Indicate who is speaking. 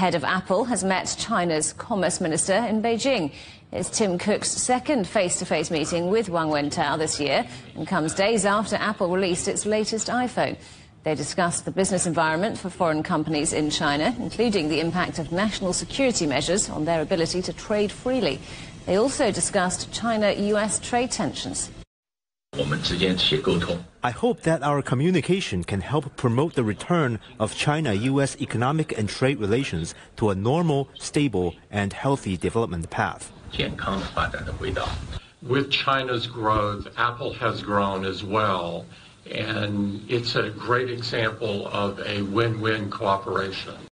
Speaker 1: head of Apple has met China's Commerce Minister in Beijing. It's Tim Cook's second face-to-face meeting with Wang Wentao this year and comes days after Apple released its latest iPhone. They discussed the business environment for foreign companies in China, including the impact of national security measures on their ability to trade freely. They also discussed China-US trade tensions.
Speaker 2: I hope that our communication can help promote the return of China-US economic and trade relations to a normal, stable, and healthy development path.
Speaker 3: With China's growth, Apple has grown as well and it's a great example of a win-win cooperation.